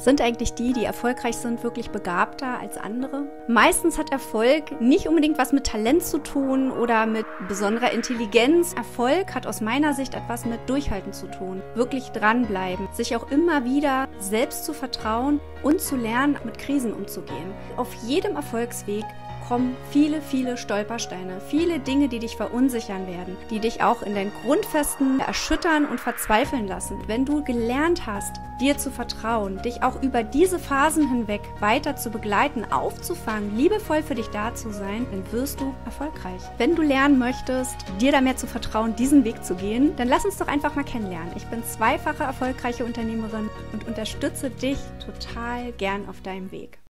Sind eigentlich die, die erfolgreich sind, wirklich begabter als andere? Meistens hat Erfolg nicht unbedingt was mit Talent zu tun oder mit besonderer Intelligenz. Erfolg hat aus meiner Sicht etwas mit Durchhalten zu tun. Wirklich dranbleiben, sich auch immer wieder selbst zu vertrauen und zu lernen, mit Krisen umzugehen. Auf jedem Erfolgsweg kommen viele, viele Stolpersteine, viele Dinge, die dich verunsichern werden, die dich auch in deinen Grundfesten erschüttern und verzweifeln lassen. Wenn du gelernt hast, dir zu vertrauen, dich auch über diese Phasen hinweg weiter zu begleiten, aufzufangen, liebevoll für dich da zu sein, dann wirst du erfolgreich. Wenn du lernen möchtest, dir da mehr zu vertrauen, diesen Weg zu gehen, dann lass uns doch einfach mal kennenlernen. Ich bin zweifache erfolgreiche Unternehmerin und unterstütze dich total gern auf deinem Weg.